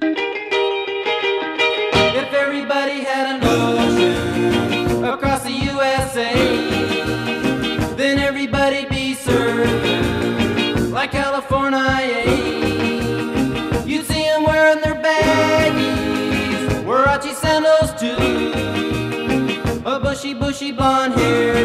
If everybody had an ocean across the USA, then everybody'd be serving like California. You'd see them wearing their baggies, Warachi sandals too, a bushy, bushy blonde hairdo,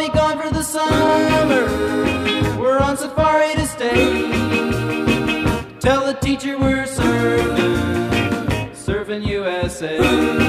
be gone for the summer. We're on safari to stay. Tell the teacher we're surfing, surfing USA.